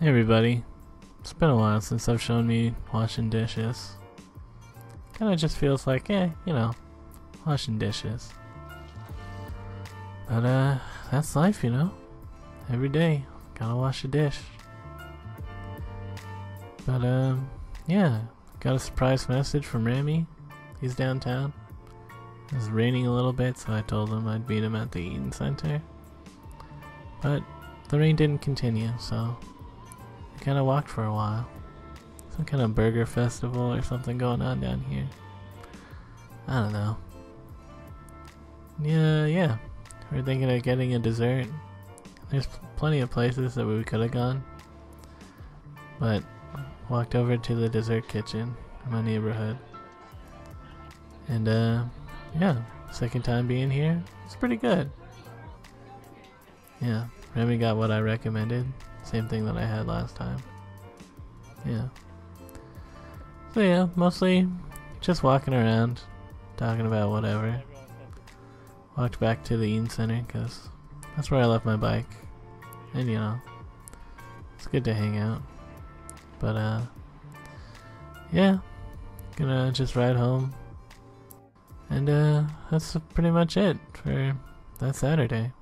Hey everybody. It's been a while since I've shown me washing dishes. Kinda just feels like, eh, you know, washing dishes. But, uh, that's life, you know? Every day, gotta wash a dish. But, um, yeah, got a surprise message from Rami. He's downtown. It was raining a little bit, so I told him I'd meet him at the Eaton Center. But the rain didn't continue, so kind of walked for a while. Some kind of burger festival or something going on down here. I don't know. Yeah, yeah. We are thinking of getting a dessert. There's plenty of places that we could have gone. But walked over to the dessert kitchen in my neighborhood. And uh yeah, second time being here. It's pretty good. Yeah, Rami got what I recommended. Same thing that I had last time. Yeah. So yeah, mostly just walking around, talking about whatever. Walked back to the Eaton Center because that's where I left my bike. And you know, it's good to hang out. But uh, yeah, gonna just ride home. And uh, that's pretty much it for that Saturday.